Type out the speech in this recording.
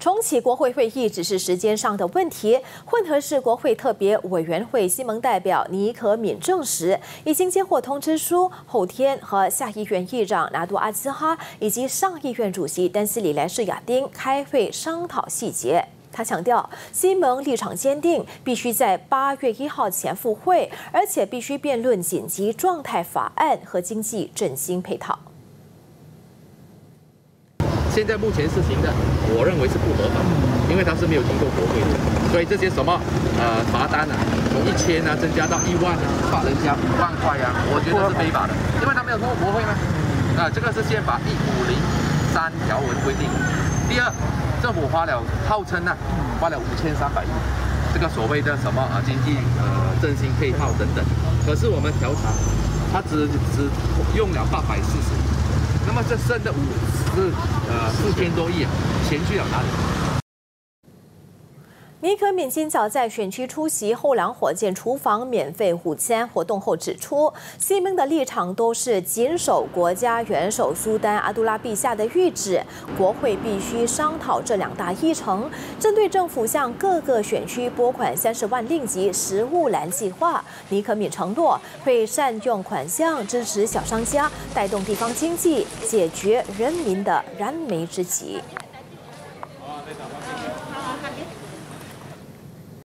重启国会会议只是时间上的问题。混合式国会特别委员会西蒙代表尼可敏证实，已经接获通知书，后天和下议院议长拿督阿兹哈以及上议院主席丹斯里莱士亚丁开会商讨细节。他强调，西盟立场坚定，必须在八月一号前复会，而且必须辩论紧急状态法案和经济振兴配套。现在目前实行的，我认为是不合法，因为它是没有经过国会的，所以这些什么呃罚单啊，从一千啊增加到一万啊，罚人家五万块呀，我觉得是非法的，因为他没有通过国会吗？啊，这个是宪法第五零三条文规定。第二，政府花了号称呢花了五千三百亿，这个所谓的什么啊经济呃振兴配套等等，可是我们调查，它只只用了八百四十亿。那么这剩的五是呃四千多亿啊，钱去了哪里？尼可敏今早在选区出席后梁火箭厨房免费午餐活动后指出，西蒙的立场都是谨守国家元首苏丹阿杜拉陛下的谕旨，国会必须商讨这两大议程。针对政府向各个选区拨款三十万令吉食物篮计划，尼可敏承诺会善用款项支持小商家，带动地方经济，解决人民的燃眉之急。